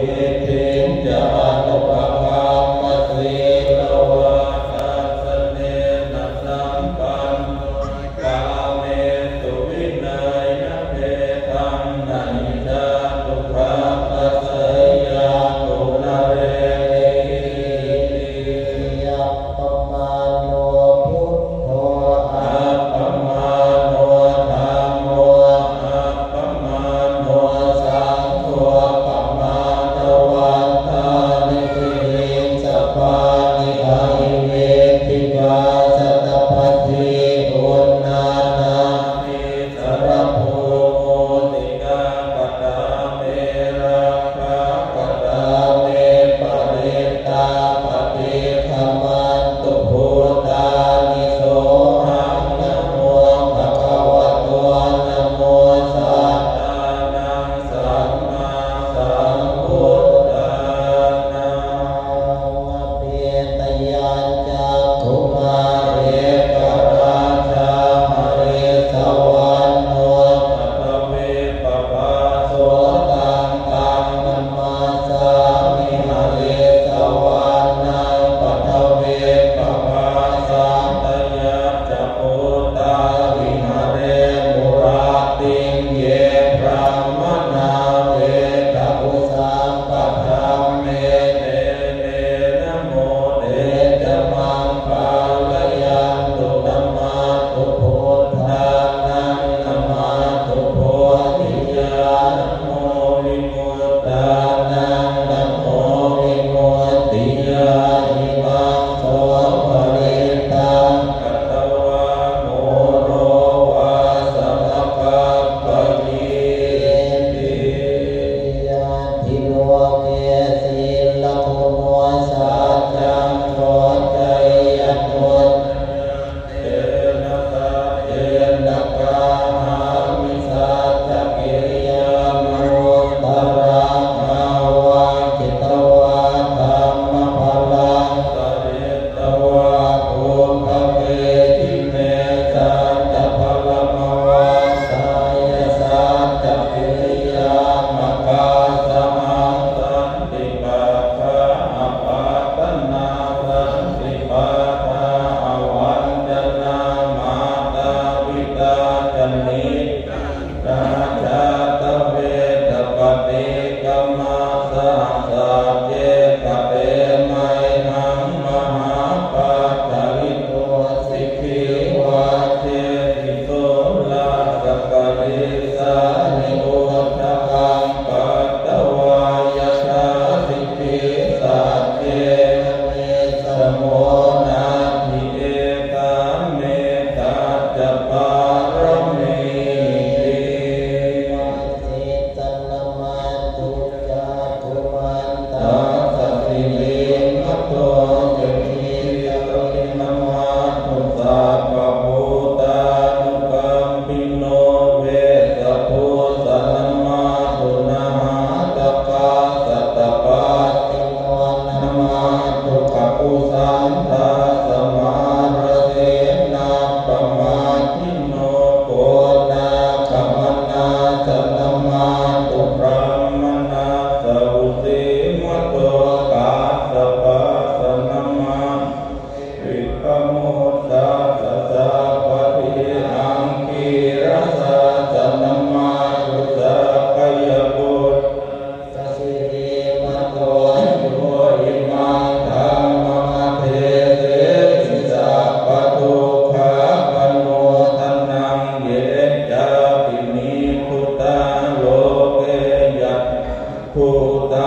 Tem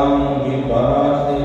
งวิ